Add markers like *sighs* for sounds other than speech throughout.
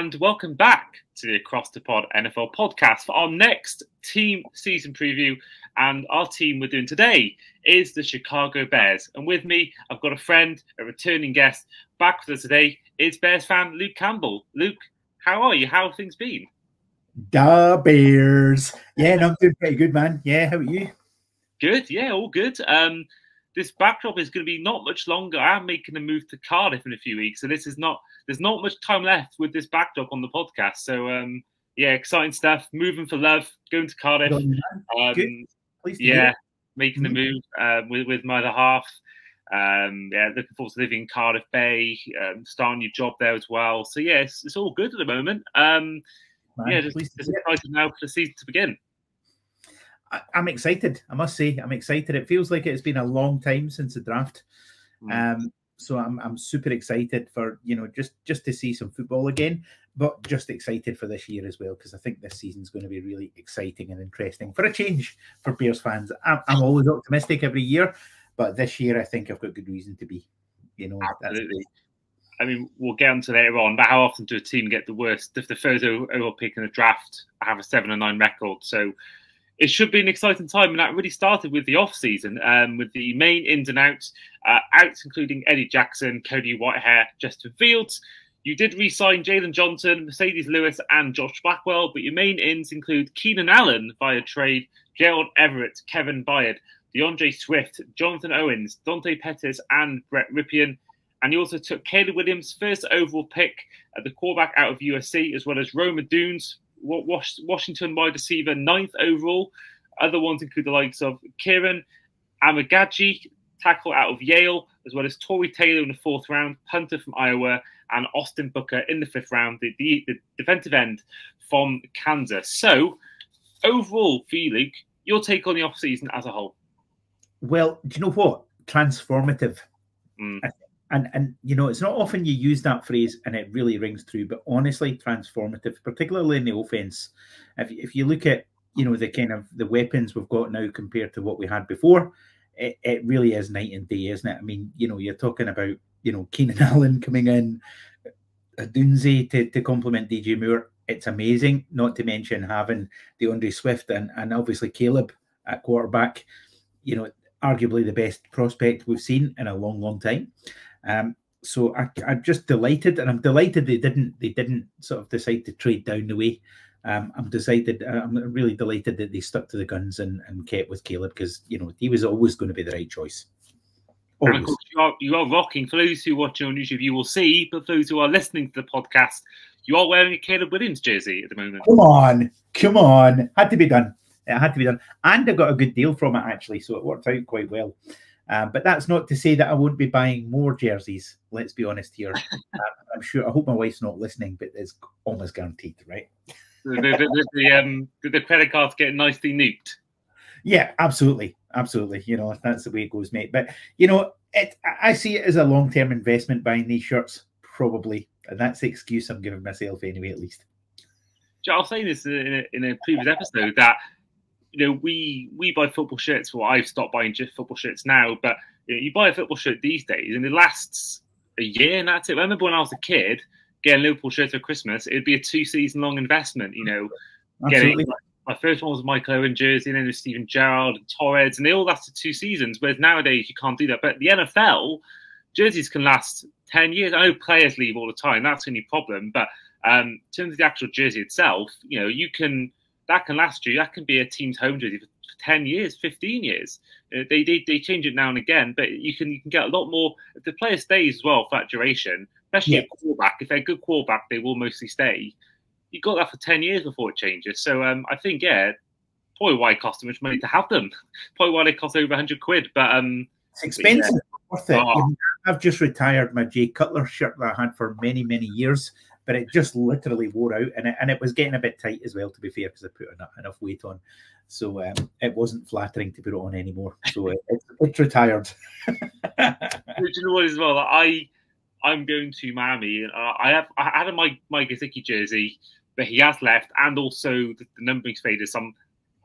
And welcome back to the Across the Pod NFL podcast for our next team season preview. And our team we're doing today is the Chicago Bears. And with me, I've got a friend, a returning guest. Back with us today is Bears fan Luke Campbell. Luke, how are you? How have things been? Da Bears. Yeah, no, I'm doing pretty good, man. Yeah, how are you? Good, yeah, all good. Um, this backdrop is going to be not much longer. I'm making a move to Cardiff in a few weeks, so this is not. There's not much time left with this backdrop on the podcast. So um, yeah, exciting stuff. Moving for love, going to Cardiff. Um, yeah, making the mm-hmm. move uh, with with my other half. Um, yeah, looking forward to living in Cardiff Bay, um, starting a new job there as well. So yeah, it's, it's all good at the moment. Um, yeah, just, just excited now for the season to begin. I, am excited. I must say, I'm excited. It feels like it's been a long time since the draft. Mm. Um, so I'm I'm super excited for you know just just to see some football again, but just excited for this year as well because I think this season's going to be really exciting and interesting for a change for Bears fans. I'm, I'm always optimistic every year, but this year I think I've got good reason to be. You know, absolutely. I mean, we'll get onto later on, but how often do a team get the worst? If the first overall pick in the draft have a seven or nine record, so it should be an exciting time. And that really started with the off season, um, with the main ins and outs, uh, outs including Eddie Jackson, Cody Whitehair, Justin Fields. You did re-sign Jaylon Johnson, Marcedes Lewis, and Josh Blackwell, but your main ins include Keenan Allen via trade, Gerald Everett, Kevin Byard, D'Andre Swift, Jonathan Owens, Dante Pettis, and Brett Rypien. And you also took Caleb Williams' first overall pick at the quarterback out of USC, as well as Rome Odunze, Washington wide receiver, ninth overall. Other ones include the likes of Kiran Amegadjie, tackle out of Yale, as well as Tory Taylor in the fourth round, punter from Iowa, and Austin Booker in the fifth round, the, the, the defensive end from Kansas. So, overall, for you, Luke, your take on the offseason as a whole? Well, do you know what? Transformative. Mm and and you know it's not often you use that phrase and it really rings true but honestly transformative particularly in the offense. If, if you look at you know the kind of the weapons we've got now compared to what we had before it, it really is night and day isn't it? I mean you know you're talking about you know keenan *laughs* allen coming in uh, Odunze to, to complement dj moore. It's amazing not to mention having D'Andre Swift and, and obviously caleb at quarterback. You know arguably the best prospect we've seen in a long long time um, so I, am just delighted, and I'm delighted they didn't they didn't sort of decide to trade down the way. Um, I'm decided. Uh, I'm really delighted that they stuck to the guns and, and kept with Caleb because you know he was always going to be the right choice. And of course, you are, you are rocking. For those who watch on YouTube, you will see, but for those who are listening to the podcast, you are wearing a Caleb Williams jersey at the moment. Come on, come on, had to be done. It had to be done, and I got a good deal from it actually, so it worked out quite well. Um, but that's not to say that I won't be buying more jerseys. Let's be honest here. um, *laughs* I'm sure. I hope my wife's not listening, but it's almost guaranteed, right? the, the, the, um, the credit cards get nicely nuked. Yeah, absolutely, absolutely. You know that's the way it goes, mate. But you know, it, I see it as a long-term investment buying these shirts, probably, and that's the excuse I'm giving myself anyway, at least. I was saying this in a, in a previous episode that you know, we we buy football shirts. Well, I've stopped buying just football shirts now, but you, know, you buy a football shirt these days, and it lasts a year, and that's it. I remember when I was a kid, getting Liverpool shirts for Christmas, it'd be a two season long investment. You know, Absolutely. getting my first one was Michael Owen jersey, and then it was Steven Gerrard and Torres, and they all lasted two seasons. Whereas nowadays you can't do that. But the NFL jerseys can last ten years. I know players leave all the time; that's the only problem. But um, in terms of the actual jersey itself, you know, you can that can last you. That can be a team's home jersey for 10 years, 15 years. Uh, they, they they change it now and again, but you can you can get a lot more if the player stays as well for that duration, especially yeah. a quarterback. If they're a good quarterback, they will mostly stay. You got that for 10 years before it changes. So um, I think yeah, probably why it cost so much money to have them. *laughs* Probably why they cost over 100 quid. But um, it's expensive. Yeah. Worth it. Oh. I've just retired my Jay Cutler shirt that I had for many many years but it just literally wore out, and it, and it was getting a bit tight as well, to be fair, because I put enough, enough weight on, so um, it wasn't flattering to put it on anymore. So it, it, it's retired. *laughs* You know what as well? I I'm going to Miami, and I have I had my Mike Gesicki jersey, but he has left, and also the, the numbering's faded. So I'm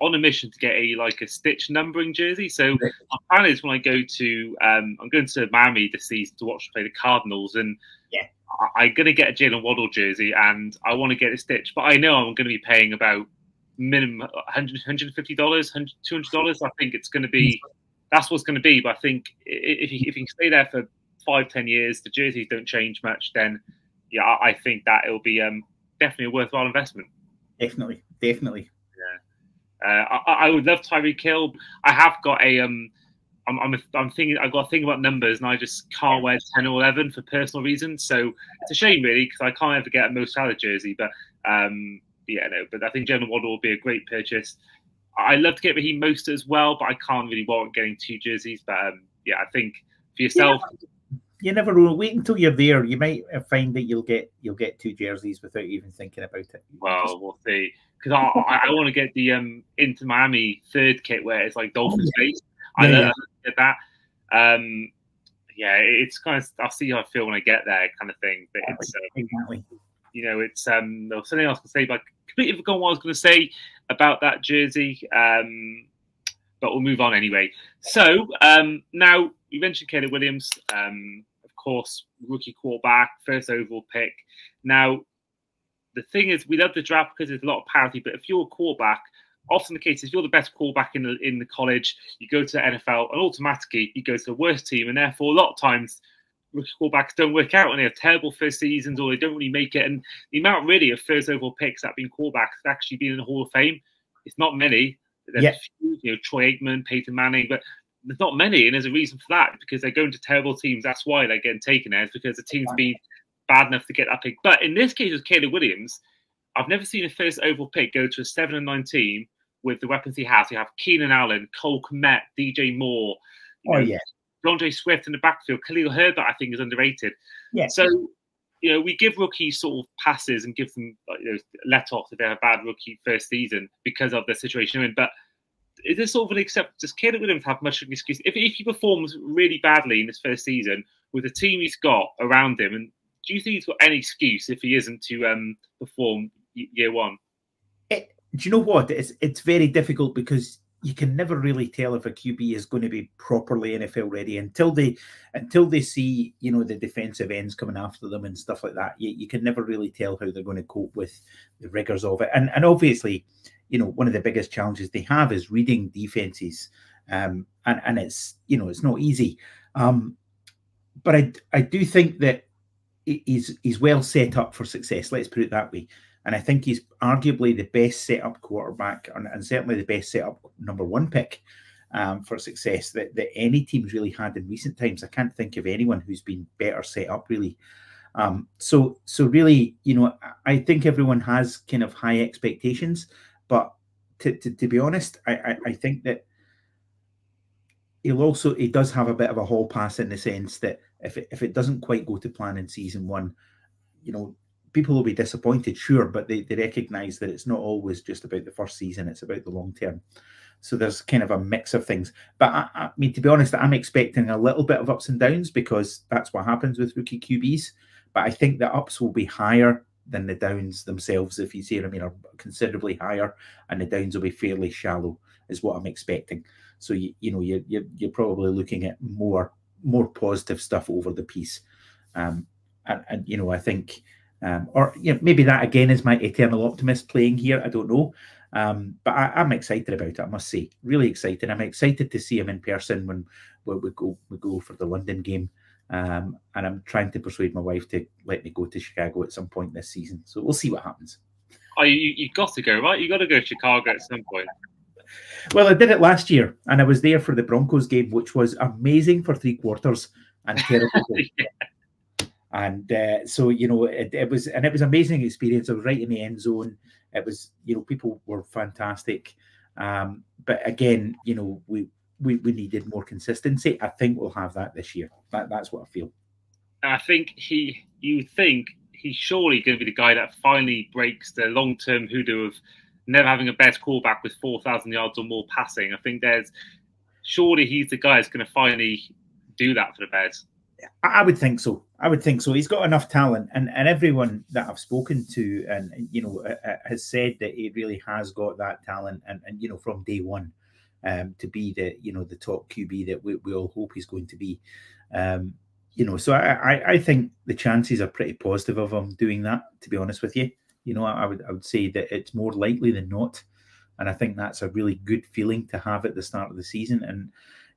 on a mission to get a like a stitch numbering jersey. So my plan is when I go to um, I'm going to Miami this season to watch play the Cardinals, and yeah, I, am going to get a Jaylen Waddle jersey, and I want to get a stitch, but I know I'm going to be paying about minimum 100 150 dollars 200 dollars. I think it's going to be that's what's going to be but i think if you, if you can stay there for five ten years the jerseys don't change much then yeah i, think that it'll be um, definitely a worthwhile investment. Definitely definitely. yeah uh, I, I, would love Tyreek Hill i have got a um I'm, I'm, I'm thinking I've got a thing about numbers and I just can't wear 10 or 11 for personal reasons. So it's a shame, really, because I can't ever get a Mo Salah jersey. But um, yeah, no, but I think Jaylen Waddle will be a great purchase. I love to get Raheem Mostert as well, but I can't really warrant getting two jerseys. But um, yeah, I think for yourself, yeah, you never know. Wait until you're there. You might find that you'll get you'll get two jerseys without even thinking about it. Well, we'll see. Because I, I, I want to get the um Inter Miami third kit where it's like Dolphins oh, yeah. based. I yeah, get that. Um, yeah, it's kind of I'll see how I feel when I get there, kind of thing. But it's exactly. you know, it's um, there was something else to say, but completely forgotten what I was going to say about that jersey. Um, but we'll move on anyway. So um, now you mentioned Caleb Williams, um, of course, rookie quarterback, first overall pick. Now, the thing is, we love the draft because there's a lot of parity. But if you're a quarterback, often the case is you're the best quarterback in the in the college, you go to the NFL, and automatically you go to the worst team, and therefore a lot of times rookie quarterbacks don't work out and they have terrible first seasons or they don't really make it. And the amount really of first overall picks that have been quarterbacks that actually been in the Hall of Fame, it's not many. There's yeah. few, you know, Troy Aikman, Peyton Manning, but there's not many, and there's a reason for that because they're going to terrible teams. That's why they're getting taken as because the team's been bad enough to get that pick. But in this case with Caleb Williams, I've never seen a first overall pick go to a seven and nine team with the weapons he has. You have Keenan Allen, Cole Kmet, DJ Moore. Oh know, yeah. D'Andre Swift in the backfield. Khalil Herbert, I think, is underrated. Yeah. So, you know, we give rookies sort of passes and give them you know, let off if they have a bad rookie first season because of the situation in. But is this sort of an accept? Does Caleb Williams have much of an excuse? If, if he performs really badly in his first season with the team he's got around him, and do you think he's got any excuse if he isn't to um, perform year one? It, do you know what? It's it's very difficult because you can never really tell if a QB is going to be properly NFL ready until they until they see you know the defensive ends coming after them and stuff like that. You, you can never really tell how they're going to cope with the rigors of it. And and obviously, you know, one of the biggest challenges they have is reading defenses, um, and and it's you know it's not easy. Um, but I I do think that he's he's well set up for success. Let's put it that way. And I think he's arguably the best set up quarterback and, certainly the best set up number one pick um, for success that, that any team's really had in recent times. I can't think of anyone who's been better set up, really. Um, so, so really, you know, I think everyone has kind of high expectations, but to, to, to be honest, I, I, I think that he'll also he does have a bit of a hall pass in the sense that if it, if it doesn't quite go to plan in season one, you know, people will be disappointed, sure, but they, they recognize that it's not always just about the first season, it's about the long term. So there's kind of a mix of things. But I, I, mean, to be honest, I'm expecting a little bit of ups and downs because that's what happens with rookie QBs. But I think the ups will be higher than the downs themselves, if you see what I mean, are considerably higher, and the downs will be fairly shallow, is what I'm expecting. So you, you know, you, you you're probably looking at more more positive stuff over the piece. Um, and, and you know, I think um, or you know, maybe that again is my eternal optimist playing here. I don't know. Um, but I, am excited about it. I must say, really excited. I'm excited to see him in person when, when we go we go for the London game. Um, and I'm trying to persuade my wife to let me go to Chicago at some point this season. So we'll see what happens. Oh, you you got to go right. You got to go to Chicago at some point. Well, I did it last year, and I was there for the Broncos game, which was amazing for three quarters and terrible. *laughs* yeah and uh, so you know it, it, was and it was amazing experience. I was right in the end zone. It was you know people were fantastic, um, but again you know we, we we needed more consistency. I think we'll have that this year. That that's what I feel. I think he you think he's surely going to be the guy that finally breaks the long term hoodoo of never having a best callback with four thousand yards or more passing. I think there's surely he's the guy that's going to finally do that for the Bears. I would think so. I would think so. He's got enough talent, and and everyone that I've spoken to, and you know, uh, uh, has said that he really has got that talent, and and you know, from day one, um, to be the you know the top QB that we, we all hope he's going to be. Um, you know, so I, I, I think the chances are pretty positive of him doing that. To be honest with you, you know, I would I would say that it's more likely than not, and I think that's a really good feeling to have at the start of the season. And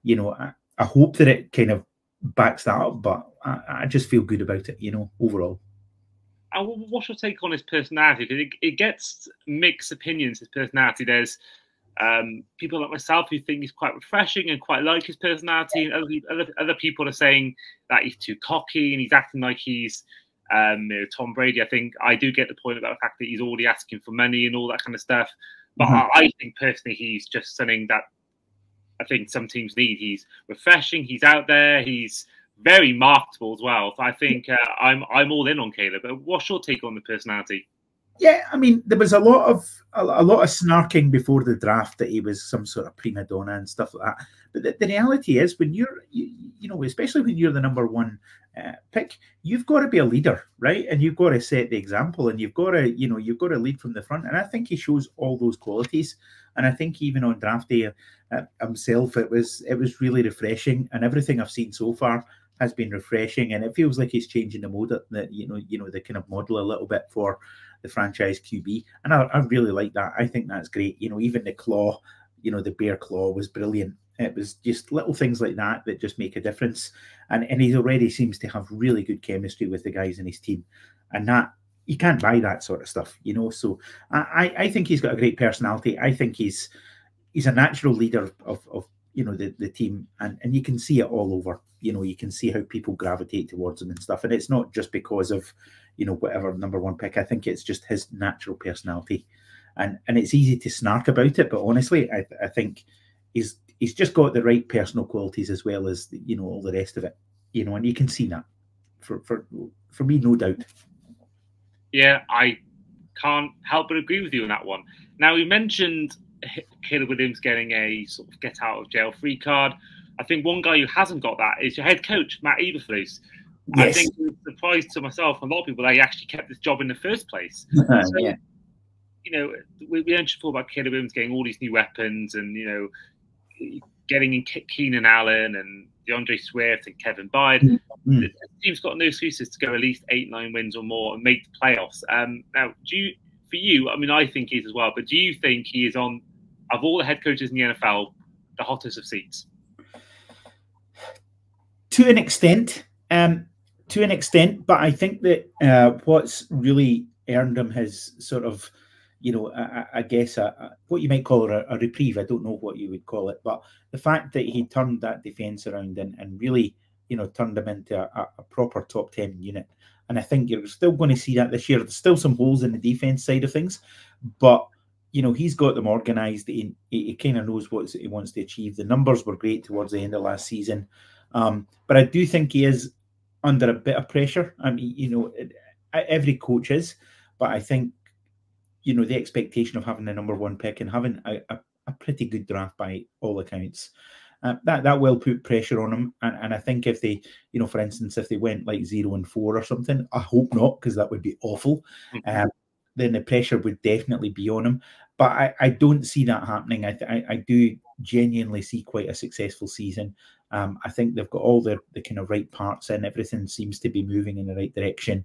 you know, I, I hope that it kind of backs that up, but I, I just feel good about it. You know, overall. And what's your take on his personality? Because it, it gets mixed opinions. His personality. There's um, people like myself who think he's quite refreshing and quite like his personality, and other, other, other people are saying that he's too cocky and he's acting like he's um, you know, Tom Brady. I think I do get the point about the fact that he's already asking for money and all that kind of stuff. But mm-hmm. I, I, think personally, he's just something that I think some teams need. He's refreshing. He's out there. He's very marketable as well. So I think uh, I'm I'm all in on Caleb. But what's your take on the personality? Yeah, I mean, there was a lot of a, a, lot of snarking before the draft that he was some sort of prima donna and stuff like that. But the, the reality is, when you're, you, you, know, especially when you're the number one uh, pick, you've got to be a leader, right? And you've got to set the example, and you've got to, you know, you've got to lead from the front. And I think he shows all those qualities. And I think even on draft day uh, himself, it was it was really refreshing, and everything I've seen so far has been refreshing, and it feels like he's changing the mode that you know, you know, the kind of model a little bit for the franchise QB, and I, I really like that. I think that's great. You know, even the claw, you know, the bear claw was brilliant. It was just little things like that that just make a difference. And and he already seems to have really good chemistry with the guys in his team, and that you can't buy that sort of stuff, you know. So I I think he's got a great personality. I think he's he's a natural leader of of you know the the team, and and you can see it all over. You know, you can see how people gravitate towards him and stuff, and it's not just because of you know, whatever number one pick. I think it's just his natural personality, and and it's easy to snark about it. But honestly, I, I think he's he's just got the right personal qualities as well as you know all the rest of it. You know, and you can see that for for for me, no doubt. Yeah, I can't help but agree with you on that one. Now, we mentioned Caleb Williams getting a sort of get out of jail free card. I think one guy who hasn't got that is your head coach, Matt Eberflus. Yes. I think it was a surprise to myself and a lot of people that he actually kept this job in the first place. *laughs* Uh, so, yeah. You know, we, we mentioned before about Caleb Williams getting all these new weapons and, you know, getting in Keenan Allen and D'Andre Swift and Kevin Byard. Mm-hmm. The team's got no excuses to go at least eight, nine wins or more and make the playoffs. Um, now, do you, for you, I mean, I think he's as well, but do you think he is on, of all the head coaches in the NFL, the hottest of seats? To an extent. Um, to an extent, but I think that uh, what's really earned him his sort of, you know, I, I guess a, a, what you might call a, a, reprieve. I don't know what you would call it, but the fact that he turned that defense around and, and really, you know, turned them into a, proper top ten unit. And I think you're still going to see that this year. There's still some holes in the defense side of things, but you know he's got them organised. He, he kind of knows what he wants to achieve. The numbers were great towards the end of last season, um, but I do think he is under a bit of pressure. I mean, you know, every coach is, but I think, you know, the expectation of having the number one pick and having a, a, a pretty good draft by all accounts, uh, that that will put pressure on them. And, and I think if they, you know, for instance, if they went like zero and four or something, I hope not because that would be awful. Mm-hmm. Um, then the pressure would definitely be on them. But I, I don't see that happening. I, I, I do genuinely see quite a successful season. Um, I think they've got all the, the kind of right parts in. Everything seems to be moving in the right direction,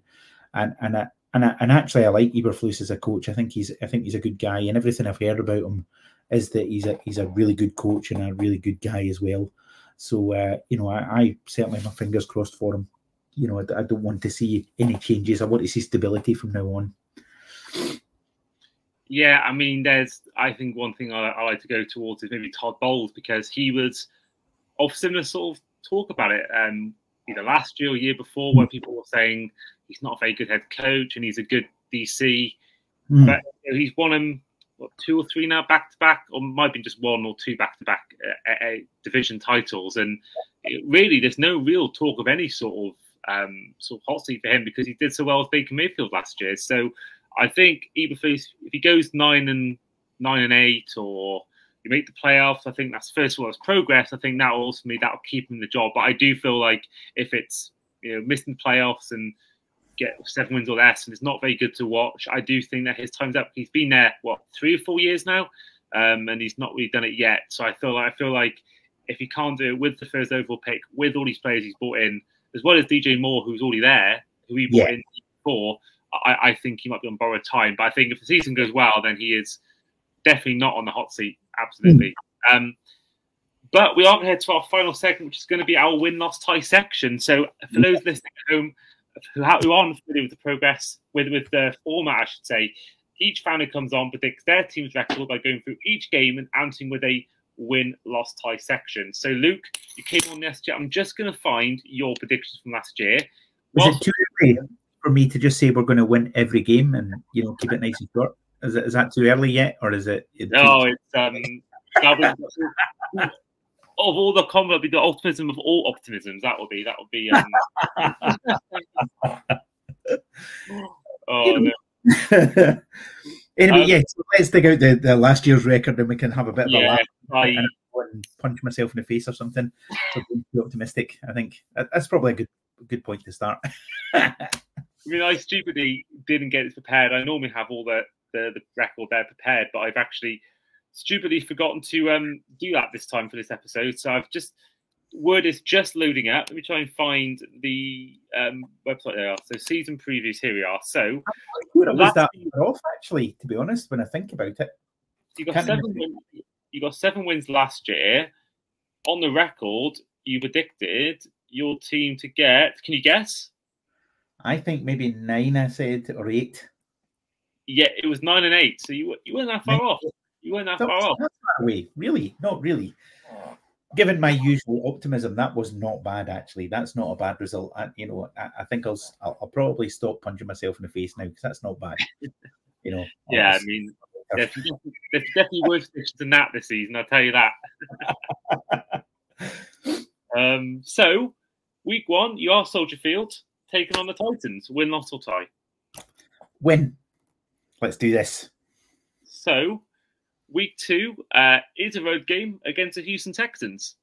and and I, and I, and actually, I like Eberflus as a coach. I think he's I think he's a good guy, and everything I've heard about him is that he's a he's a really good coach and a really good guy as well. So uh, you know, I, I certainly have my fingers crossed for him. You know, I, I don't want to see any changes. I want to see stability from now on. Yeah, I mean, there's. I think one thing I, I like to go towards is maybe Todd Bowles because he was of similar sort of talk about it. Um, either last year or year before, where people were saying he's not a very good head coach and he's a good DC, mm. but he's won them what, two or three now back to back, or might be just one or two back to back division titles. And it, really, there's no real talk of any sort of um, sort of hot seat for him because he did so well with Baker Mayfield last year. So I think Eberflus, if he goes nine and nine and eight, or you make the playoffs. I think that's first of all, it's progress. I think that ultimately that'll keep him the job. But I do feel like if it's you know missing the playoffs and get seven wins or less, and it's not very good to watch. I do think that his time's up. He's been there what three or four years now, um, and he's not really done it yet. So I feel like I feel like if he can't do it with the first overall pick, with all these players he's brought in, as well as DJ Moore, who's already there, who he brought yeah. in before, I, I, think he might be on borrowed time. But I think if the season goes well, then he is definitely not on the hot seat. Absolutely. Mm. Um, but we are going to head to our final segment, which is going to be our win loss tie section. So for those listening at home who, who aren't familiar with the progress, with, with the format, I should say, each founder comes on, predicts their team's record by going through each game and answering with a win loss tie section. So, Luke, you came on last year. I'm just going to find your predictions from last year. Was it too early for me to just say we're going to win every game and you know keep it nice and short? Is, it, is that too early yet, or is it? No, it's um. *laughs* of all the combat, be the optimism of all optimisms. That would be that would be. Um... *laughs* oh no. *laughs* anyway, um, yeah, so let's dig out the, the last year's record and we can have a bit of yeah, a laugh. I, and punch myself in the face or something. So be optimistic. I think that's probably a good good point to start. I mean, I stupidly didn't get it prepared. I normally have all the, the, the record there prepared, but I've actually stupidly forgotten to um, do that this time for this episode. So I've just word is just loading up. Let me try and find the um, website there. So season previews. Here we are. So good was that off actually. To be honest, when I think about it, you got seven. Wins, you got seven wins last year. On the record, you predicted your team to get. Can you guess? I think maybe nine. I said or eight. Yeah, it was nine and eight. So you you weren't that far off. You weren't that far off. That way, really, not really given my usual optimism, that was not bad. Actually, that's not a bad result. I, you know, I, I think I'll, I'll, I'll probably stop punching myself in the face now because that's not bad. You know. *laughs* yeah, I mean, there's, there's definitely worse than that this season. I'll tell you that. *laughs* um, so, week one, you are Soldier Field taking on the Titans. Win, loss, or tie? Win. Let's do this. So, week two uh, is a road game against the Houston Texans.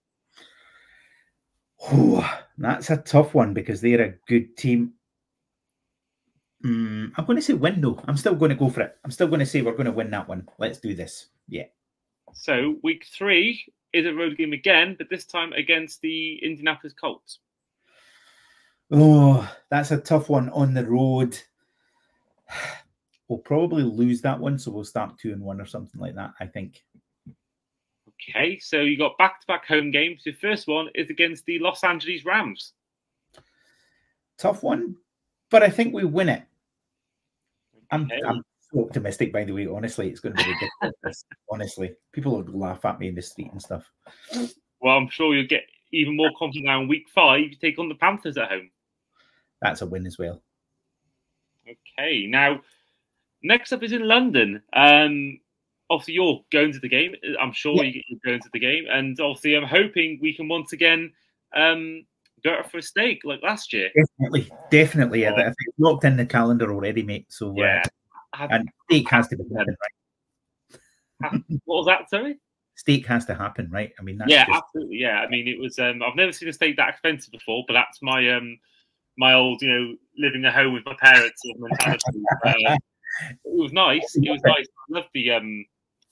Ooh, that's a tough one because they're a good team. Mm, I'm going to say win though. I'm still going to go for it. I'm still going to say we're going to win that one. Let's do this. Yeah. So week three is a road game again, but this time against the Indianapolis Colts. Oh, that's a tough one on the road. We'll probably lose that one, so we'll start two and one or something like that. I think. Okay, so you got back-to-back home games. The first one is against the Los Angeles Rams. Tough one, but I think we win it. I'm, I'm so optimistic, by the way. Honestly, it's going to be ridiculous. *laughs* honestly, people will laugh at me in the street and stuff. Well, I'm sure you'll get even more confident now in week five. You take on the Panthers at home. That's a win as well. Okay, now Next up is in London. Um, obviously, you're going to the game. I'm sure yeah. you're going to the game, and obviously, I'm hoping we can once again um, go out for a steak like last year. Definitely, definitely. Oh. It's locked in the calendar already, mate. So uh, yeah, uh, and steak has to be happen, right? what was that? Sorry. Steak has to happen, right? I mean, yeah, just... absolutely. Yeah, I mean, it was. Um, I've never seen a steak that expensive before, but that's my um, my old, you know, living at home with my parents mentality. *laughs* uh, was nice. It was nice. I loved the um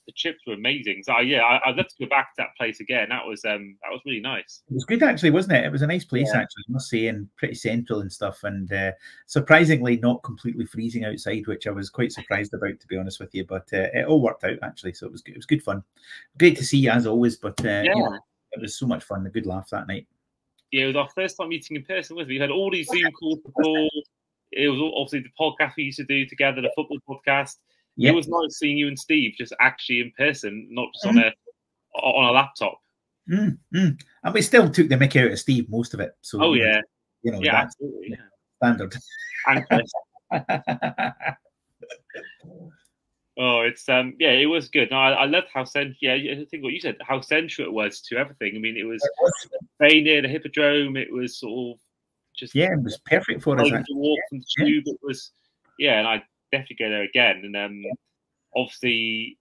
the chips were amazing. So yeah, I, would love to go back to that place again. That was um that was really nice. It was good actually, wasn't it? It was a nice place yeah. actually, I must say, and pretty central and stuff. And uh, surprisingly, not completely freezing outside, which I was quite surprised about, to be honest with you. But uh, it all worked out actually, so it was good. It was good fun. Great to see you as always. But uh, yeah. You know, it was so much fun. A good laugh that night. Yeah, it was our first time meeting in person, wasn't it? We had all these Zoom calls before *laughs* it was obviously the podcast we used to do together, the football podcast. Yep. It was nice seeing you and Steve just actually in person, not just mm. on a on a laptop. Mm, mm. And we still took the mickey out of Steve most of it. So oh yeah, you know, yeah, absolutely, standard. *laughs* oh, it's um, yeah, it was good. No, I, I loved how central. Yeah, I think what you said, how central it was to everything. I mean, it was very near the hippodrome. It was sort of just yeah, it was perfect for us. walk from the tube, it was yeah, and I definitely go there again. And um, obviously,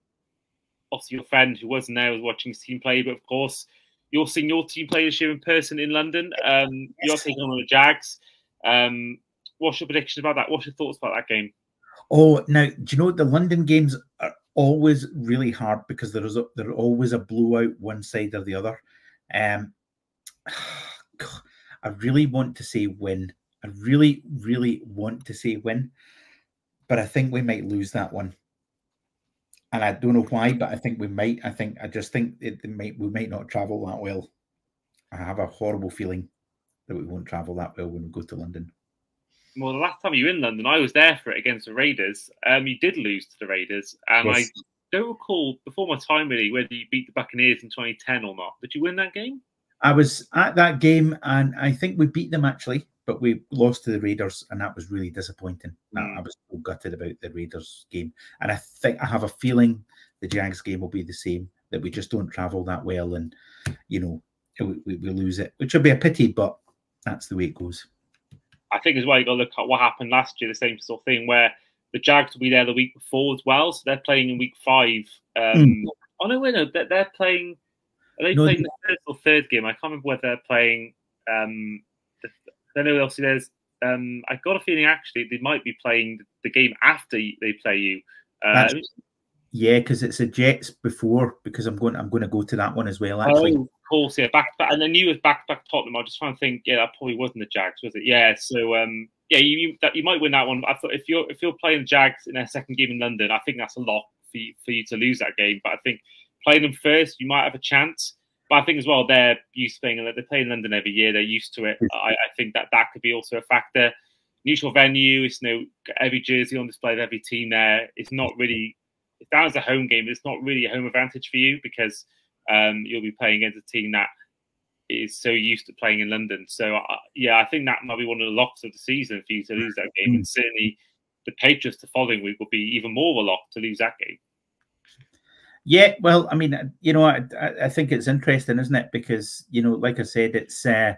obviously your friend who wasn't there was watching his team play, but of course you're seeing your team play this year in person in London. Um, you're taking on the Jags. Um, what's your prediction about that? What's your thoughts about that game? Oh, now do you know the London games are always really hard because there is a, there's always a blowout one side or the other. Um, *sighs* I really want to say win. I really, really want to say win, but I think we might lose that one. And I don't know why, but I think we might. I think I just think it, it might we might not travel that well. I have a horrible feeling that we won't travel that well when we go to London. Well, the last time you were in London, I was there for it against the Raiders. Um, you did lose to the Raiders, and yes. I don't recall before my time really whether you beat the Buccaneers in 2010 or not. Did you win that game? I was at that game, and I think we beat them actually, but we lost to the Raiders, and that was really disappointing. Mm. I was so gutted about the Raiders game, and I think I have a feeling the Jags game will be the same. That we just don't travel that well, and you know we, we, we lose it, which would be a pity, but that's the way it goes. I think as well you got to look at what happened last year, the same sort of thing where the Jags will be there the week before as well, so they're playing in week five. Um, mm. Oh no, no, they're playing are they no, playing the first or third game? I can't remember whether they're playing. Um, the, I know obviously there's. Um, I got a feeling actually they might be playing the game after they play you. Uh, yeah, because it's a Jets before. Because I'm going, I'm going to go to that one as well. Actually, oh, of course, yeah, back, back and then you was back back Tottenham. I was just trying to think. Yeah, that probably wasn't the Jags, was it? Yeah. So, um, yeah, you you, that, you might win that one. I thought if you're if you're playing the Jags in their second game in London, I think that's a lot for you, for you to lose that game. But I think playing them first, you might have a chance. But I think as well they're used to playing. They play in London every year. They're used to it. I, I think that that could be also a factor. Neutral venue. It's know every jersey on display of every team there. It's not really. If that was a home game, it's not really a home advantage for you because um, you'll be playing against a team that is so used to playing in London. So uh, yeah, I think that might be one of the locks of the season for you to lose that game, and certainly the Patriots the following week will be even more of a lock to lose that game. Yeah, well, I mean, you know, I, I think it's interesting, isn't it? Because you know, like I said, it's uh,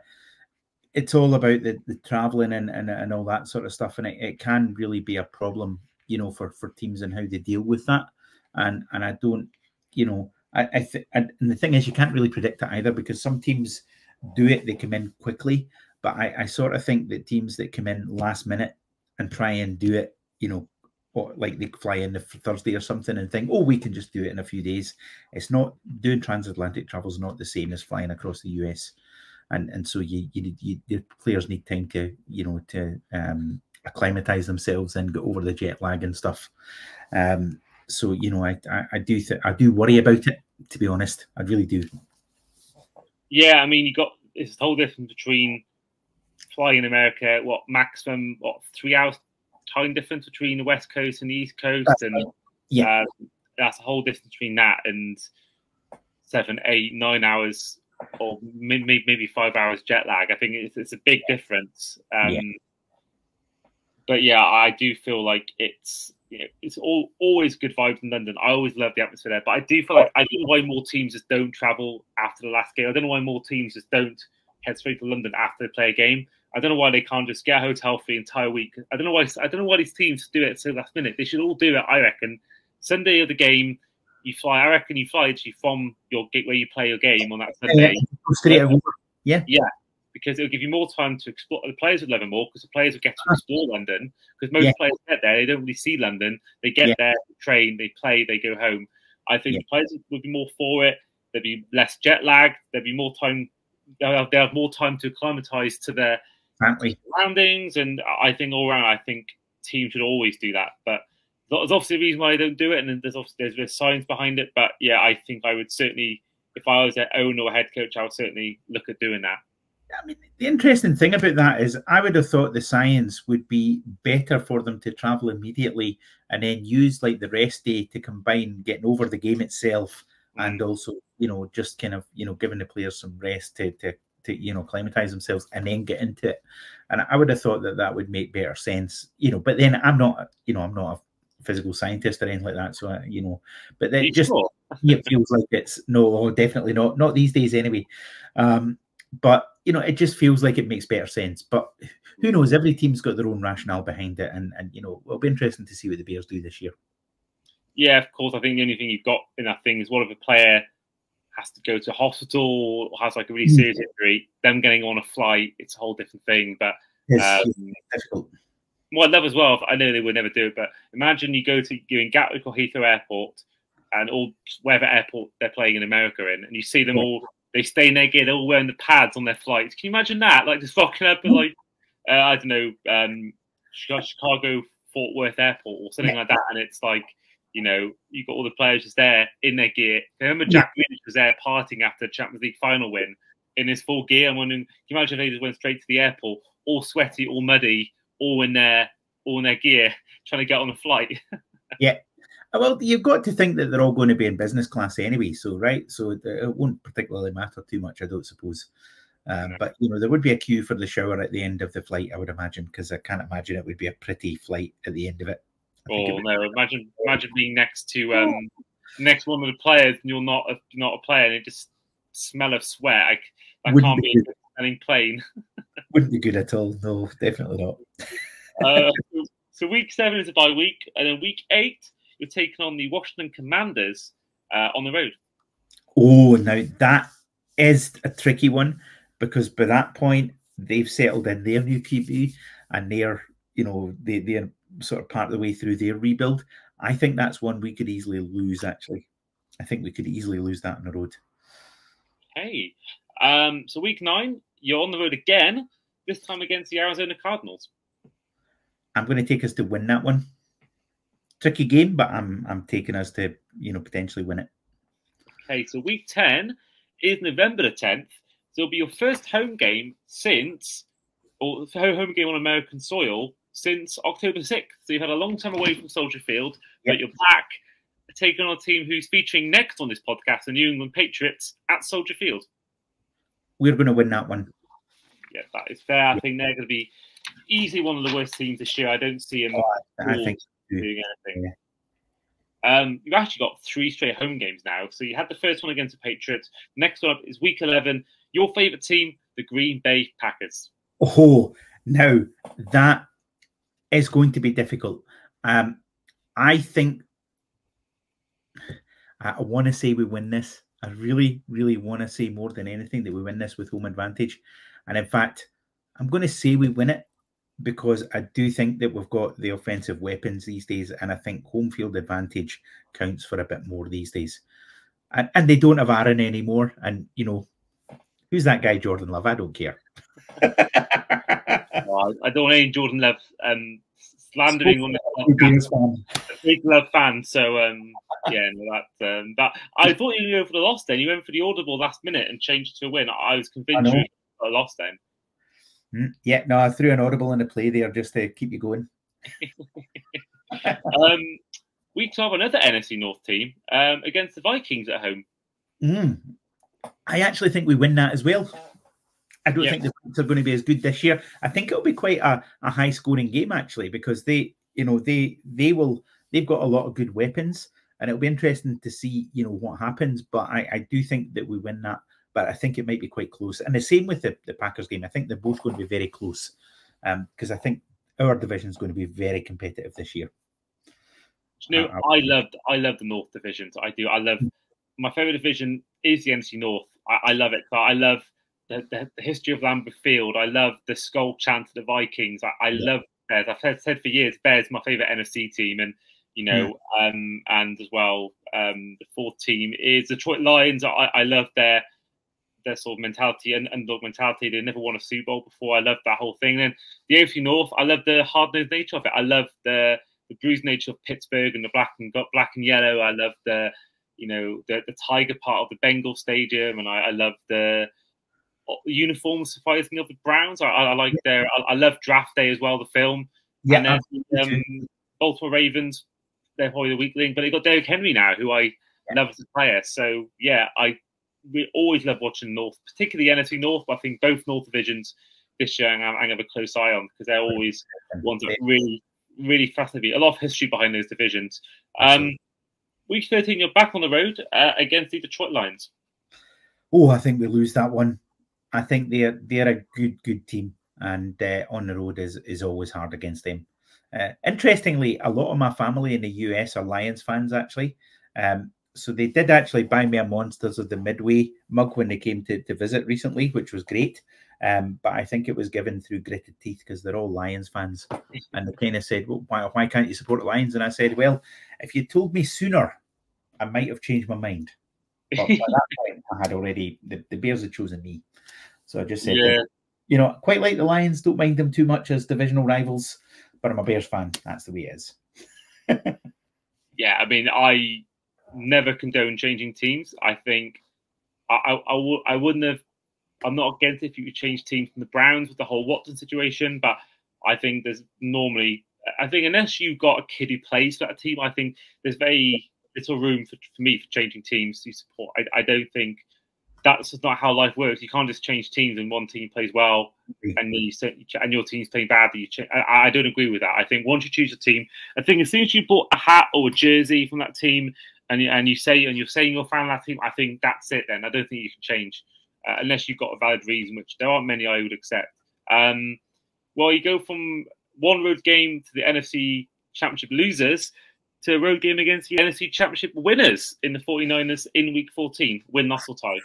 it's all about the, the traveling and, and and all that sort of stuff, and it, it can really be a problem, you know, for for teams and how they deal with that. And and I don't, you know, I, I and the thing is, you can't really predict it either because some teams do it, they come in quickly, but I, I sort of think that teams that come in last minute and try and do it, you know, or like they fly in the Thursday or something and think, oh, we can just do it in a few days. It's not doing transatlantic travel is not the same as flying across the US, and and so you you, you the players need time to you know to um, acclimatize themselves and get over the jet lag and stuff. Um, so you know, I I, I do th- I do worry about it. To be honest, I really do. Yeah, I mean, you got it's a whole difference between flying in America, what maximum what three hours time difference between the west coast and the east coast, that's and yeah, uh, that's a whole difference between that and seven, eight, nine hours, or maybe maybe five hours jet lag. I think it's, it's a big difference. Um, yeah. But yeah, I do feel like it's you know, it's all always good vibes in London. I always love the atmosphere there, but I do feel like I don't know why more teams just don't travel after the last game. I don't know why more teams just don't head straight to London after they play a game. I don't know why they can't just get a hotel for the entire week. I don't know why. I don't know why these teams do it so last minute. They should all do it. I reckon. Sunday of the game, you fly. I reckon you fly actually from your gate where you play your game on that Sunday. Yeah, yeah, yeah. Because it'll give you more time to explore. The players would love it more because the players would get to explore London. Because most yeah. players get there, they don't really see London. They get yeah. there, train, they play, they go home. I think the players would be more for it. There'd be less jet lag. There'd be more time. They'll have, they'll have more time to acclimatise to their surroundings, and I think all around, I think teams should always do that. But there's obviously a reason why they don't do it, and there's obviously there's, science behind it. But yeah, I think I would certainly, if I was an owner or head coach, I would certainly look at doing that. I mean, the interesting thing about that is, I would have thought the science would be better for them to travel immediately and then use like the rest day to combine getting over the game itself mm. and also, you know, just kind of, you know, giving the players some rest to to to you know climatize themselves and then get into it. And I would have thought that that would make better sense, you know. But then I'm not, you know, I'm not a physical scientist or anything like that, so I, you know. But then it just it feels like it's no, definitely not, not these days anyway. Um, but you know, it just feels like it makes better sense. But who knows? Every team's got their own rationale behind it, and and you know, it'll be interesting to see what the Bears do this year. yeah, of course. I think the only thing you've got in that thing is what if a player has to go to hospital or has like a really serious injury, them getting on a flight, it's a whole different thing. But um, difficult. What I love as well, I know they would never do it, but imagine you go to you're in Gatwick or Heathrow Airport and all wherever airport they're playing in America in, and you see them all they stay naked, they're all wearing the pads on their flights. Can you imagine that? Like just rocking up at like uh, I don't know, um, Chicago Fort Worth Airport or something like that, and it's like you know, you got all the players just there in their gear. I remember Jack yeah. was there partying after the Champions League final win in his full gear. I'm wondering, can you imagine if they just went straight to the airport, all sweaty, all muddy, all in their all in their gear, *laughs* trying to get on a flight? *laughs* yeah. Well, you've got to think that they're all going to be in business class anyway, so right, so it won't particularly matter too much, I don't suppose. Um, but you know, there would be a queue for the shower at the end of the flight, I would imagine, because I can't imagine it would be a pretty flight at the end of it. Oh no! Imagine, imagine being next to um, next one of the players, and you're not a, not a player, and it just smell of sweat. I, that can't be, be smelling plain. *laughs* wouldn't be good at all. No, definitely not. uh, so, so, week seven is a bye week, and then week eight you're taking on the Washington Commanders uh, on the road. Oh, now that is a tricky one because by that point they've settled in their new QB and they're you know they they're sort of part of the way through their rebuild. I think that's one we could easily lose. Actually, I think we could easily lose that on the road. Hey, um, so week nine, you're on the road again. This time against the Arizona Cardinals. I'm going to take us to win that one. Tricky game, but I'm I'm taking us to you know potentially win it. Okay, so week ten is November the 10th. So it'll be your first home game since, or home game on American soil since October 6th. So you've had a long time away from Soldier Field, yep. but you're back taking on a team who's featuring next on this podcast, the New England Patriots at Soldier Field. We're going to win that one. Yeah, that is fair. I think they're going to be easily one of the worst teams this year. I don't see them oh, I think doing anything. Yeah. Um, you've actually got three straight home games now. So you had the first one against the Patriots. Next one up is Week 11. Your favourite team, the Green Bay Packers. Oh, now that is going to be difficult. Um, I think I want to say we win this. I really, really want to say more than anything that we win this with home advantage. And in fact, I'm going to say we win it because I do think that we've got the offensive weapons these days. And I think home field advantage counts for a bit more these days. And, and they don't have Aaron anymore. And, you know, who's that guy, Jordan Love? I don't care. *laughs* well, I don't need Jordan Love um, slandering on the big Love fan. So um, yeah, no, that um, that I thought you were for the loss. Then you went for the audible last minute and changed to a win. I was convinced you were a loss then. Mm, yeah, no, I threw an audible in the play there just to keep you going. *laughs* um, week 12, another NFC North team um, against the Vikings at home. Mm. I actually think we win that as well. I don't think the Vikings are going to be as good this year. I think it'll be quite a, a high scoring game actually because they, you know, they they will they've got a lot of good weapons and it'll be interesting to see, you know, what happens. But I, I do think that we win that but I think it might be quite close. And the same with the, the Packers game. I think they're both going to be very close because um, I think our division is going to be very competitive this year. You know, uh, I love I love the North divisions. I do. I love my favorite division is the NFC North. I, I love it. But I love the, the, the, history of Lambeau Field. I love the Skol chant of the Vikings. I, I yeah. love Bears. I've said, said, for years, Bears my favorite NFC team, and you know, yeah. um, and as well, um, the fourth team is Detroit Lions. I, I love their their sort of mentality and underdog mentality. They never won a Super Bowl before. I love that whole thing. And the AFC North, I love the hard nosed nature of it. I love the the bruised nature of Pittsburgh and the black and got black and yellow. I love the you know the the tiger part of the Bengal Stadium, and I, I love the uniforms surprising of the Browns. I, I like their. I, I, love Draft Day as well, the film. Yeah. And then, um, Baltimore Ravens, they're probably the weakling, but they got Derrick Henry now, who I yeah. love as a player. So yeah, I we always love watching North, particularly NFC North. But I think both North divisions this year I'm, I'm have a close eye on because they're always ones that really, really fascinating. A lot of history behind those divisions. Um, week 13, you're back on the road uh, against the Detroit Lions. Oh, I think we lose that one. I think they're they're a good good team, and uh, on the road is is always hard against them. Uh, interestingly, a lot of my family in the US are Lions fans, actually. Um, so they did actually buy me a Monsters of the Midway mug when they came to, to visit recently, which was great. Um, but I think it was given through gritted teeth because they're all Lions fans. And they kind of said, well, why, why can't you support the Lions? And I said, well, if you told me sooner, I might have changed my mind. But by that point, I had already, the, the Bears had chosen me. So I just said, yeah. you know, quite like the Lions, don't mind them too much as divisional rivals, but I'm a Bears fan. That's the way it is. *laughs* yeah, I mean, I never condone changing teams. I think I, I, I, w- I wouldn't have I'm not against if you could change teams from the Browns with the whole Watson situation, but I think there's normally, I think unless you've got a kid who plays for that team, I think there's very little room for, for me for changing teams to support. I, I don't think that's not how life works. You can't just change teams and one team plays well and you and your team's playing badly. I, I, don't agree with that. I think once you choose a team, I think as soon as you bought a hat or a jersey from that team and and you say and you're saying you're a fan of that team, I think that's it. Then I don't think you can change uh, unless you've got a valid reason, which there aren't many I would accept. Um, well, you go from one road game to the NFC Championship losers to a road game against the NFC Championship winners in the 49ers in week 14, win, loss, or tie.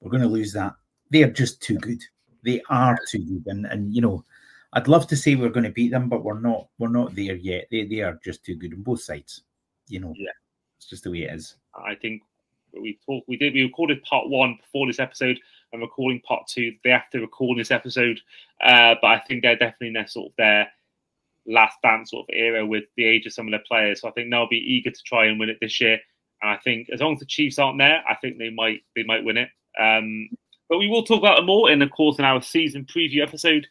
We're going to lose that. They are just too good. They are too good. And, and you know, I'd love to say we're going to beat them, but we're not. We're not there yet. They, they are just too good on both sides. You know, yeah, it's just the way it is. I think we talked, we did, we recorded part one before this episode, and recording part two they have to record this episode. Uh, but I think they're definitely in their sort of their last dance sort of era with the age of some of their players. So I think they'll be eager to try and win it this year. And I think as long as the Chiefs aren't there, I think they might they might win it. Um, but we will talk about it more in, of course, in our season preview episode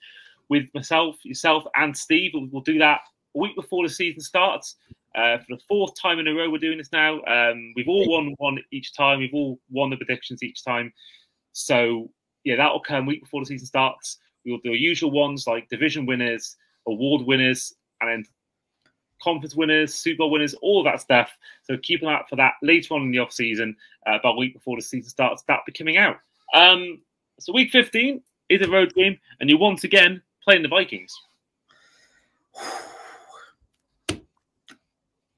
with myself, yourself, and Steve. We'll, we'll do that a week before the season starts. Uh, for the fourth time in a row, we're doing this now. Um, we've all won one each time. We've all won the predictions each time. So yeah, that will come week before the season starts. We'll do our usual ones like division winners, award winners, and conference winners, Super Bowl winners, all that stuff. So keep an eye out for that later on in the off season, uh, about a week before the season starts. That'll be coming out. Um, so week 15 is a road game, and you're once again playing the Vikings.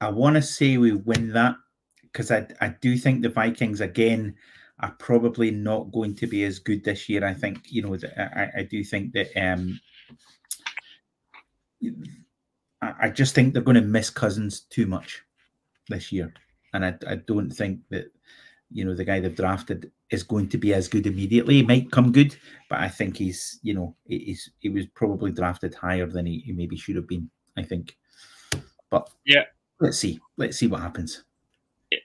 I want to say we win that because I, I do think the Vikings again are probably not going to be as good this year. I think you know I, I do think that um, I, just think they're going to miss Cousins too much this year, and I, I don't think that you know the guy they've drafted is going to be as good immediately. He might come good, but I think he's you know he's he was probably drafted higher than he, he maybe should have been. I think, but yeah, let's see. Let's see what happens.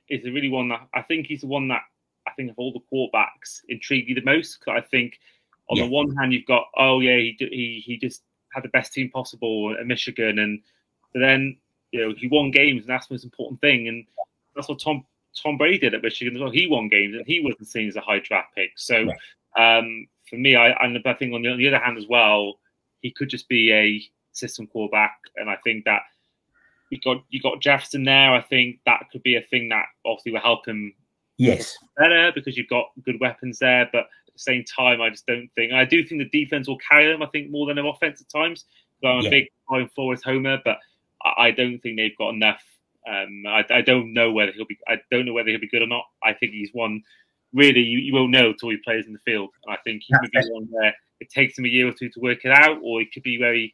It's a really one that I think he's the one that I think of all the quarterbacks intrigue you the most. Because I think on yeah. the one hand you've got oh yeah he he he just had the best team possible at Michigan, and then you know he won games, and that's the most important thing. And that's what Tom Tom Brady did at Michigan as well. He won games, and he wasn't seen as a high draft pick. So um, for me, I, I think on the, on the other hand as well, he could just be a system quarterback, and I think that you got you got Jefferson there. I think that could be a thing that obviously will help him. Yes, better because you've got good weapons there. But the same time, I just don't think. I do think the defense will carry them. I think more than their offense at times. So I'm yeah. a big going forward homer, but I, don't think they've got enough. Um, I, I, don't know whether he'll be. I don't know whether he'll be good or not. I think he's one. Really, you, you won't know until he plays in the field. I think he could be one where it takes him a year or two to work it out, or it could be very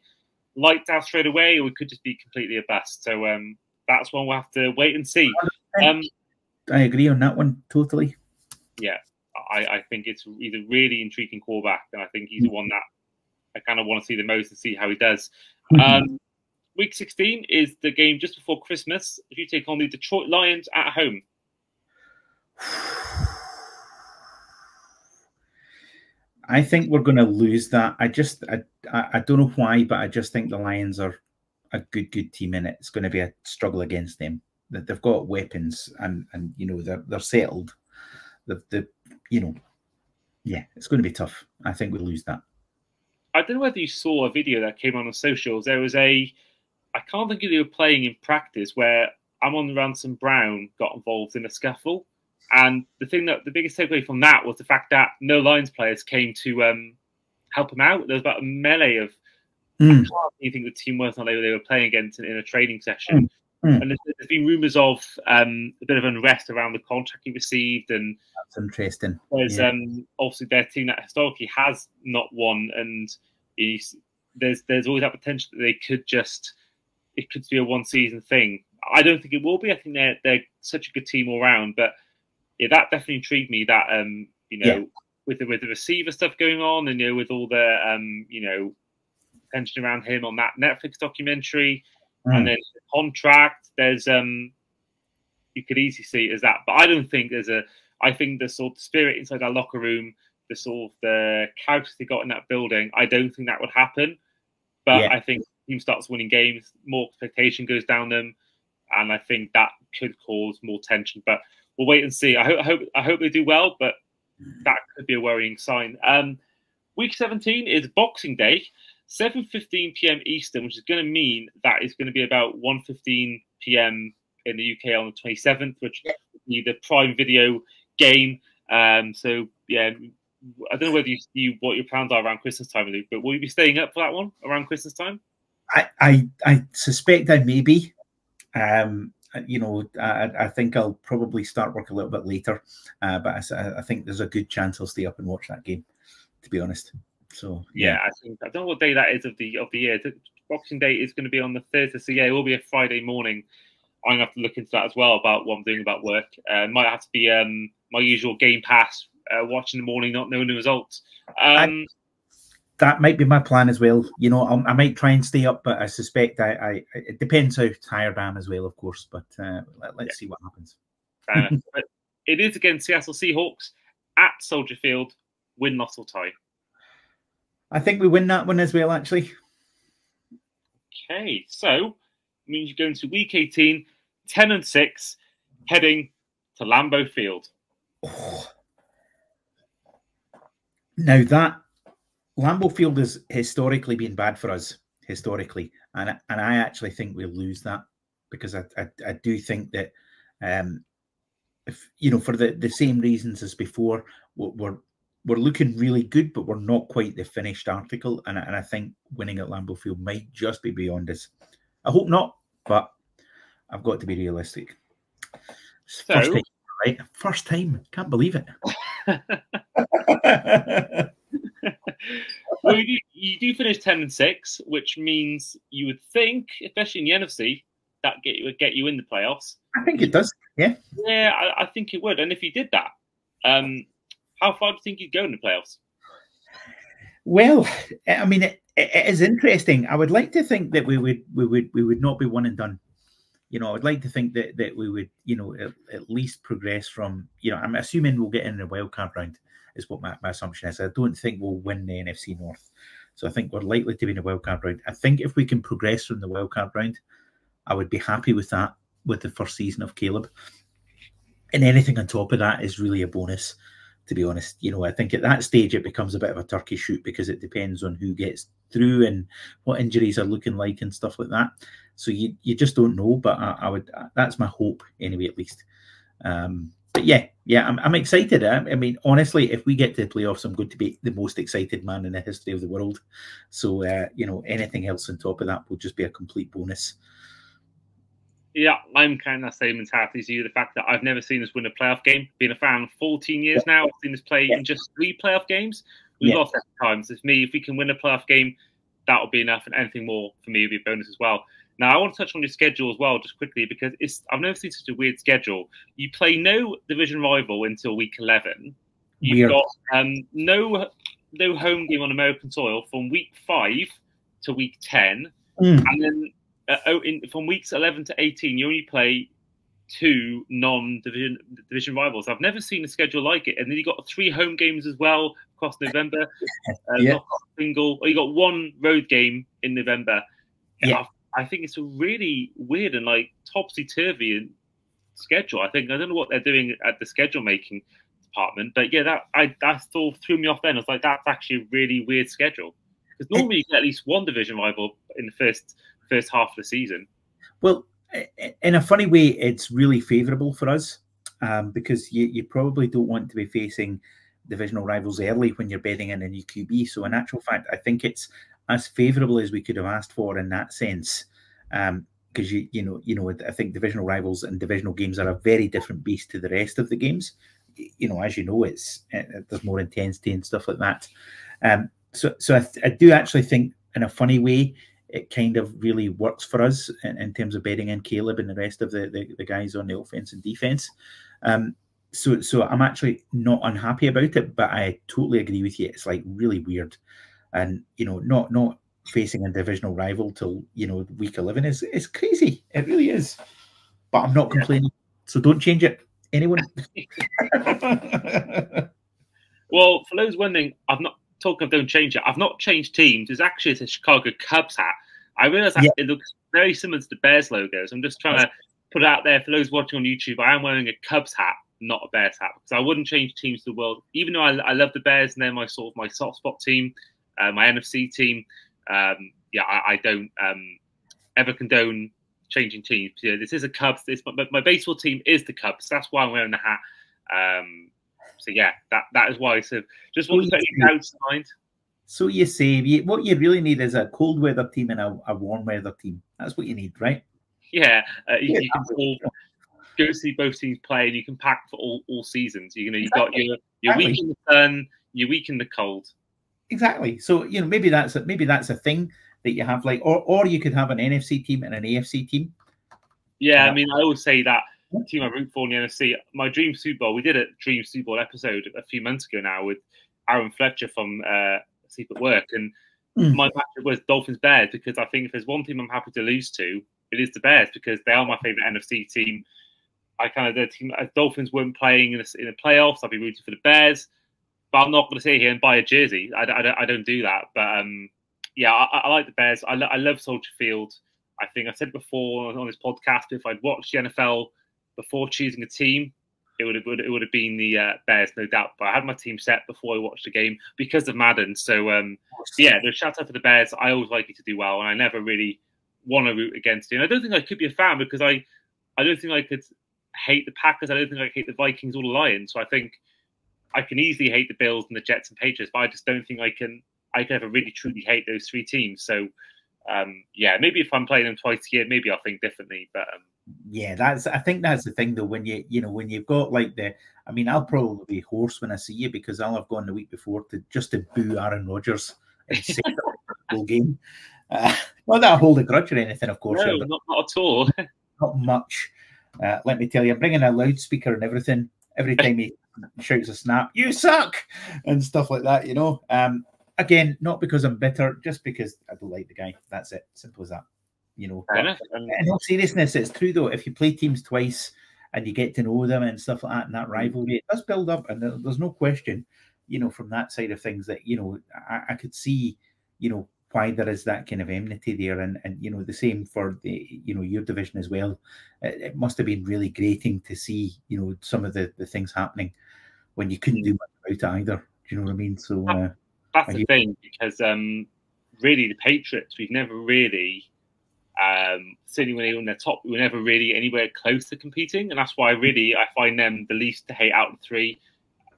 lights out straight away, or it could just be completely a bust. So um, that's one we'll have to wait and see. Um, I agree on that one totally. Yeah, I, I think it's he's a really intriguing quarterback, and I think he's the one that I kind of want to see the most and see how he does. Mm-hmm. Um, week 16 is the game just before Christmas. If you take on the Detroit Lions at home. *sighs* I think we're going to lose that. I just, I, I don't know why, but I just think the Lions are a good, good team in it. It's going to be a struggle against them. That they've got weapons and and you know they're they're settled. The the you know, yeah, it's going to be tough. I think we'll lose that. I don't know whether you saw a video that came on the socials. There was a, I can't think if they were playing in practice where Amon-Ra St. Brown got involved in a scuffle and the thing that the biggest takeaway from that was the fact that no Lions players came to um, help him out. There was about a melee of Mm. I can't even think the team was not they were playing against in, in a training session. Mm. And there's, there's been rumours of um, a bit of unrest around the contract he received, and that's interesting. There's yeah. um, obviously their team that historically has not won, and there's there's always that potential that they could just it could be a one season thing. I don't think it will be. I think they're they're such a good team all round, but yeah, that definitely intrigued me. That um, you know, yeah. with the with the receiver stuff going on, and you know, with all the um, you know, tension around him on that Netflix documentary, mm. and then the contract. There's um, you could easily see it as that, but I don't think there's a. I think the sort of spirit inside our locker room, the sort of the characters they got in that building, I don't think that would happen. But yeah. I think team starts winning games, more expectation goes down them, and I think that could cause more tension. But we'll wait and see. I hope, I hope, I hope they do well, but that could be a worrying sign. Um, week 17 is Boxing Day. 7:15 p.m. Eastern, which is going to mean that it's going to be about 1:15 p.m. in the UK on the 27th, which yeah. will be the Prime Video game. Um, so yeah, I don't know whether you, you what your plans are around Christmas time, Luke, but will you be staying up for that one around Christmas time? I I, I suspect I may be. Um, you know, I, I, think I'll probably start work a little bit later, uh, but I, I, think there's a good chance I'll stay up and watch that game. To be honest, so yeah, I think I don't know what day that is of the of the year. Boxing Day is going to be on the Thursday, so yeah, it will be a Friday morning. I'm gonna have to look into that as well about what I'm doing about work. Uh, might have to be um, my usual Game Pass, uh, watching the morning, not knowing the results. Um, that might be my plan as well. You know, I, I might try and stay up, but I suspect I, I, it depends how tired I am as well, of course. But uh, let, us yeah. see what happens. *laughs* it is against Seattle Seahawks at Soldier Field, win, loss, or tie. I think we win that one as well, actually. Okay, so means you're going to week 18, 10 and 6, heading to Lambeau Field. Oh. Now that Lambeau Field has historically been bad for us, historically, and and I actually think we'll lose that because I I, I do think that um, if you know for the the same reasons as before, we're we're looking really good, but we're not quite the finished article, and and I think winning at Lambeau Field might just be beyond us. I hope not, but I've got to be realistic. So, first time, right? First time, can't believe it. *laughs* well, you do, you do, finish ten and six, which means you would think, especially in the NFC, that get would get you in the playoffs. I think it does. Yeah. Yeah, I, I think it would. And if you did that, um, how far do you think you'd go in the playoffs? Well, I mean, it, it is interesting. I would like to think that we would we would we would not be one and done. You know, I'd like to think that that we would, you know, at, at least progress from. You know, I'm assuming we'll get in the wild card round is what my, my assumption is. I don't think we'll win the NFC North. So I think we're likely to be in the wildcard round. I think if we can progress from the wildcard round, I would be happy with that with the first season of Caleb. And anything on top of that is really a bonus, to be honest. You know, I think at that stage it becomes a bit of a turkey shoot because it depends on who gets through and what injuries are looking like and stuff like that. So you you just don't know. But I, I would that's my hope anyway, at least. Um, but yeah, yeah, I'm, I'm excited. I, mean, honestly, if we get to the playoffs, I'm going to be the most excited man in the history of the world. So, uh, you know, anything else on top of that will just be a complete bonus. Yeah, I'm kind of the same mentality as you. The fact that I've never seen us win a playoff game, being a fan 14 years now, I've seen us play in just three playoff games. We've yeah. lost times. It's me. If we can win a playoff game, that'll be enough, and anything more for me would be a bonus as well. Now, I want to touch on your schedule as well, just quickly, because it's I've never seen such a weird schedule. You play no division rival until week 11. You've weird. got um, no no home game on American soil from week five to week 10. Mm. And then uh, oh, in, from weeks 11 to 18, you only play two non-division division rivals. I've never seen a schedule like it. And then you got three home games as well across November. *laughs* Uh, yeah. Not single. Or you got one road game in November. Yeah. I think it's a really weird and like topsy turvy schedule. I think I don't know what they're doing at the schedule making department, but yeah, that I that still threw me off. Then I was like, that's actually a really weird schedule because normally you get at least one division rival in the first first half of the season. Well, in a funny way, it's really favourable for us um, because you, you probably don't want to be facing divisional rivals early when you're betting in a new QB. So in actual fact, I think it's as favourable as we could have asked for in that sense. Um, because you you know you know I think divisional rivals and divisional games are a very different beast to the rest of the games. You know, as you know, it's it, there's more intensity and stuff like that. Um, so so I, I do actually think in a funny way it kind of really works for us in, in terms of bedding in Caleb and the rest of the, the, the guys on the offense and defense. Um, so so I'm actually not unhappy about it, but I totally agree with you. It's like really weird, and you know, not not facing a divisional rival till you know week eleven is is crazy. It really is. But I'm not complaining, so don't change it. Anyone? *laughs* *laughs* well, for those wondering, I've not talking of don't change it. I've not changed teams. It's actually a Chicago Cubs hat. I realize yeah. it looks very similar to the Bears logo. So I'm just trying to put it out there for those watching on YouTube. I am wearing a Cubs hat, not a Bears hat, because I wouldn't change teams to the world. Even though I, I love the Bears and they're my sort of my soft spot team, uh, my NFC team. Um, yeah, I, I don't um, ever condone changing teams. Yeah, this is a Cubs. This my, my baseball team is the Cubs. That's why I'm wearing the hat. Um, so yeah, that that is why. So just want to put you outside. So you say what you really need is a cold weather team and a, a warm weather team. That's what you need, right? Yeah, uh, you, yeah, you can all go see both teams play, and you can pack for all, all seasons. You know, you got your your exactly. week in the sun, your week in the cold. Exactly. So you know, maybe that's a, maybe that's a thing that you have, like, or or you could have an NFC team and an AFC team. Yeah, I mean, I always say that team I root for in the NFC. My dream Super Bowl. We did a dream Super Bowl episode a few months ago now with Aaron Fletcher from uh, Sleep at Work, and mm. my matchup was Dolphins Bears because I think if there's one team I'm happy to lose to, it is the Bears because they are my favorite NFC team. I kind of the team as Dolphins weren't playing in the, in the playoffs. I'd be rooting for the Bears, but I'm not going to sit here and buy a jersey. I, I, don't, I don't do that. But um, yeah, I, I, like the Bears. I, lo- I love Soldier Field. I think I said before on this podcast if I'd watched the NFL before choosing a team, it would have it would have been the uh, Bears, no doubt. But I had my team set before I watched the game because of Madden. So um, yeah, the shout out for the Bears. I always like it to do well, and I never really want to root against it. And I don't think I could be a fan because I I don't think I could hate the Packers. I don't think I hate the Vikings or the Lions. So I think I can easily hate the Bills and the Jets and Patriots, but I just don't think I can I can ever really truly hate those three teams. So um, yeah, maybe if I'm playing them twice a year, maybe I'll think differently. But um, yeah, that's I think that's the thing though. When you you know when you've got like the, I mean, I'll probably be hoarse when I see you because I'll have gone the week before to just to boo Aaron Rodgers and say *laughs* the whole game. Uh, not that I hold a grudge or anything, of course. No, not, not at all. *laughs* not much. Uh, let me tell you, I'm bringing a loudspeaker and everything every time he shouts a snap, "You suck," and stuff like that. You know. Um, again, not because I'm bitter, just because I don't like the guy. That's it. Simple as that. You know. But, in all seriousness, it's true though. If you play teams twice and you get to know them and stuff like that, and that mm. rivalry, it does build up. And there's no question, you know, from that side of things that you know I, I could see, you know, why there is that kind of enmity there and and you know the same for the you know your division as well it, it, must have been really grating to see you know some of the the things happening when you couldn't do much about it either do you know what i mean so uh, that's the thing because um, really the Patriots we've never really um, certainly when they were in their top we were never really anywhere close to competing and that's why really I find them the least to hate out of the three.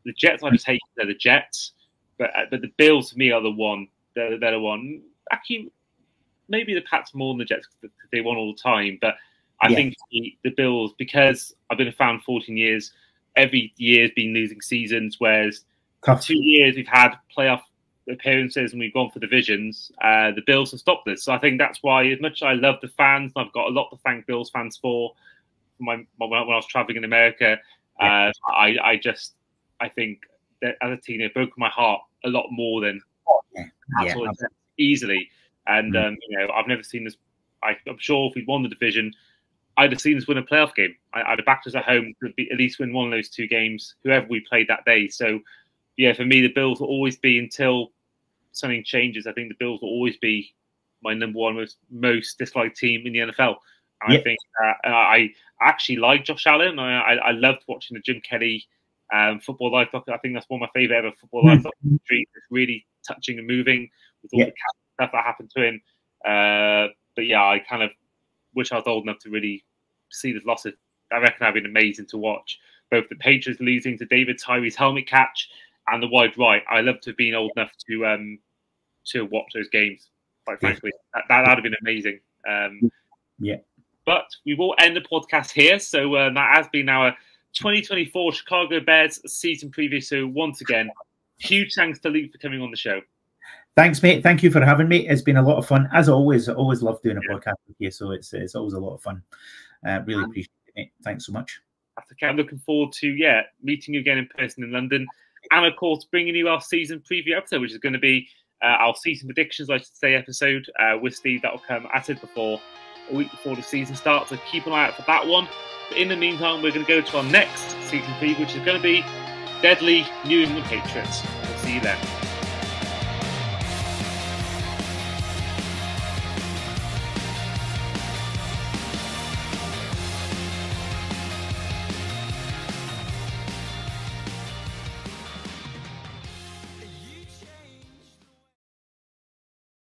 The Jets I just hate they're the Jets, but uh, but the Bills to me are the one they're, they're the one. Actually, maybe the Pats more than the Jets because they won all the time, but I yeah. think the, the Bills because I've been a fan 14 years. Every year's been losing seasons, whereas Tough. two years we've had playoff appearances and we've gone for divisions, uh, the Bills have stopped this. So I think that's why, as much as I love the fans, I've got a lot to thank Bills fans for. My, my when I was traveling in America, uh, I, I just I think that as a teen, it broke my heart a lot more than yeah. yeah. easily. And mm-hmm. um, you know, I've never seen this. I, am sure if we'd won the division, I'd have seen us win a playoff game. I, would have backed us at home to be, at least win one of those two games, whoever we played that day. So yeah, for me, the Bills will always be until something changes. I think the Bills will always be my number one most most disliked team in the NFL. I think uh, I actually like Josh Allen. I, I, I loved watching the Jim Kelly um, football life documentary. I think that's one of my favorite ever football life hmm. It's really touching and moving with all the stuff that happened to him. Uh, but yeah, I kind of wish I was old enough to really see the loss. I reckon that'd been amazing to watch. Both the Patriots losing to David Tyree's helmet catch and the wide right. I love to have been old enough to um, to watch those games. Quite frankly, that that would have been amazing. Um, yeah. But we will end the podcast here. So uh, that has been our 2024 Chicago Bears season preview. So once again, huge thanks to Luke for coming on the show. Thanks, mate. Thank you for having me. It's been a lot of fun. As always, I always love doing a yeah. podcast with you. So it's it's always a lot of fun. Uh, really appreciate it, mate. Thanks so much. I'm looking forward to yeah meeting you again in person in London, and of course bringing you our season preview episode, which is going to be uh, our season predictions, I should say, episode uh, with Steve. That will come, as I said before, a week before the season starts. So keep an eye out for that one. But in the meantime, we're going to go to our next season preview, which is going to be Deadly New England Patriots. We'll see you then.